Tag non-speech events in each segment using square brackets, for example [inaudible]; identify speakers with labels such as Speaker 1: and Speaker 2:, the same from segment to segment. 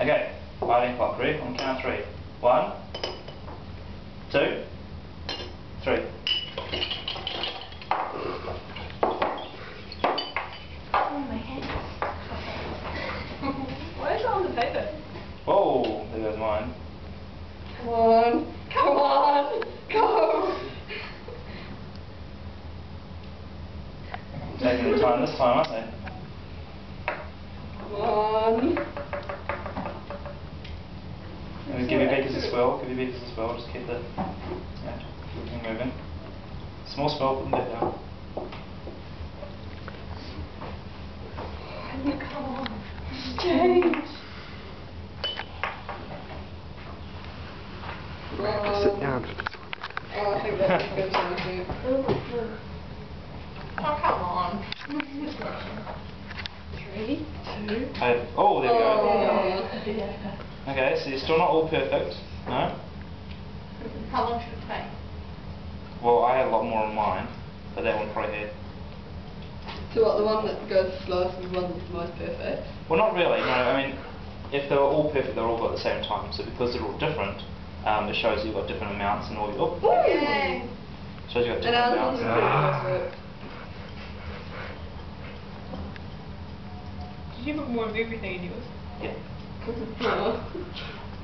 Speaker 1: Okay, iodine clock. Ready? On count three. One, two, three.
Speaker 2: Oh, my head. [laughs]
Speaker 3: Why is it on the paper?
Speaker 1: Whoa, there goes mine.
Speaker 3: Come on. Come on. Go.
Speaker 1: Taking the time this time, aren't they?
Speaker 3: Come on.
Speaker 1: And give your beakers a swirl, give your beakers a swirl, just keep the yeah, everything moving. Small swirl, put them back down.
Speaker 3: Come on. Change.
Speaker 4: We have to sit down for this one.
Speaker 3: Oh, I think that's a good time too. Oh, come on. Three, two.
Speaker 1: Uh, oh, there we go.
Speaker 3: Oh.
Speaker 1: Okay, so you're still not all perfect, no?
Speaker 3: How long should it take?
Speaker 1: Well, I had a lot more on mine, but that one probably had.
Speaker 3: So what, the one that goes slowest is the one that's most perfect?
Speaker 1: Well, not really. No, I mean, if they were all perfect, they're all got at the same time. So because they're all different, um, it shows you've got different amounts and all your. Oh,
Speaker 3: Yay!
Speaker 1: shows you've got different
Speaker 3: ours
Speaker 1: amounts.
Speaker 3: is pretty close to it.
Speaker 5: Did you put more of everything in yours?
Speaker 1: Yeah.
Speaker 3: Oh.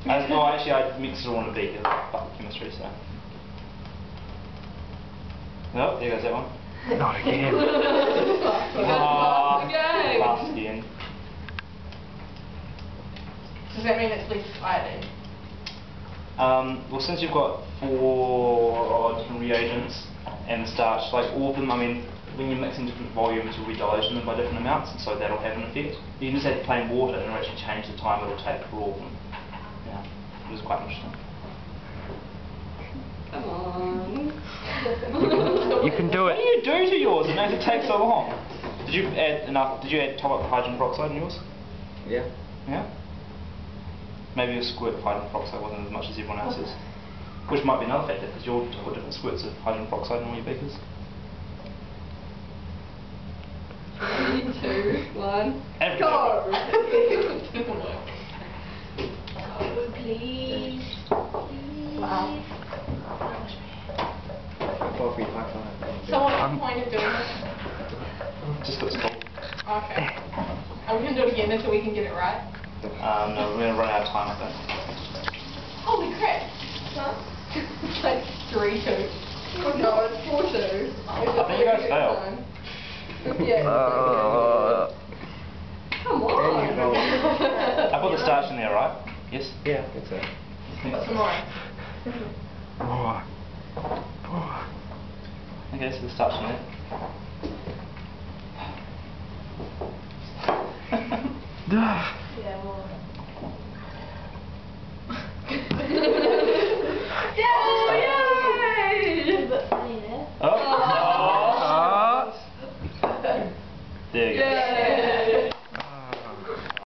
Speaker 1: I, no, actually, I mixed it all in a beaker, fuck chemistry, so. Nope, there goes that one.
Speaker 4: Not again. [laughs]
Speaker 3: Again.
Speaker 1: Last again.
Speaker 3: Does that mean it's least exciting?
Speaker 1: Um, well, since you've got four different reagents and the starch, like all of them, I mean, when you mix in different volumes, you'll be diluting them by different amounts, and so that'll have an effect. You can just add plain water and it'll actually change the time it'll take for all of them. Yeah, it was quite interesting.
Speaker 3: Come on.
Speaker 4: You can do it.
Speaker 1: What do you do to yours? It makes it take so long. Did you add enough? Did you add top up hydrogen peroxide in yours?
Speaker 4: Yeah.
Speaker 1: Yeah. Maybe a squirt of hydrogen peroxide wasn't as much as everyone else's, which might be another factor because you'll put different squirts of hydrogen peroxide in all your beakers.
Speaker 3: Three, two, one.
Speaker 1: Everything.
Speaker 3: Go!
Speaker 2: Oh, please.
Speaker 3: Wow.
Speaker 4: Coffee, high five.
Speaker 3: So what's
Speaker 4: Um,
Speaker 3: the point of doing this?
Speaker 1: Just looks cool.
Speaker 3: Okay. Are we going to do it again until we can get it right?
Speaker 1: Um, no, we're gonna run out of time, I think.
Speaker 3: Holy crap! Huh? it's like three, two. No, it's four, two.
Speaker 1: I think you guys failed.
Speaker 3: Yeah.
Speaker 4: Uh,
Speaker 3: Come
Speaker 4: There you go.
Speaker 3: on.
Speaker 1: I put the starch in there, right? Yes.
Speaker 4: yeah, that's it.
Speaker 3: Put some more.
Speaker 4: More. More.
Speaker 1: Okay, so the starch in there.
Speaker 4: Duh.